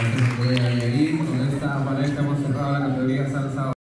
Gracias.